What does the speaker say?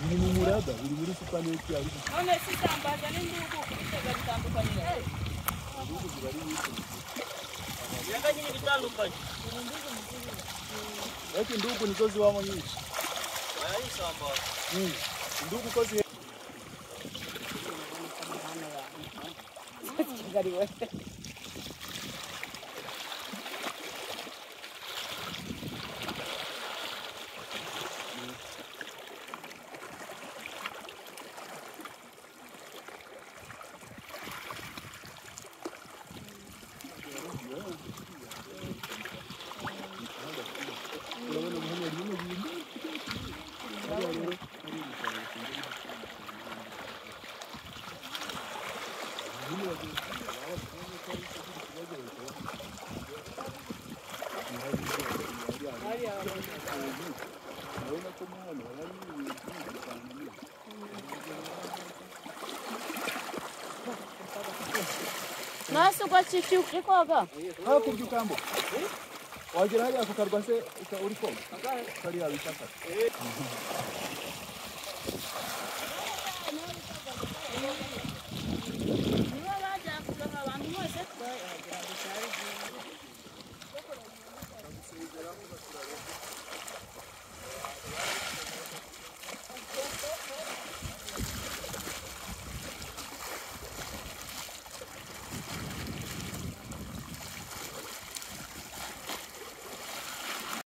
biri mu murada biri muri supaneti ariko none se isambaza n'indugu kubitega bitandukanye ibihugu ziba ari nyinshi biranga nyine bitandukanye ariko indugu nizo zibamo nyinshi isambaza Mm. indugu uko zihe kigali we ibitaro Nyine bagenzi baba bavuga ko ari cyo kibazo hariya urabona Wajib aja, aku kerja se ikut uniform. Kakak, kerja di.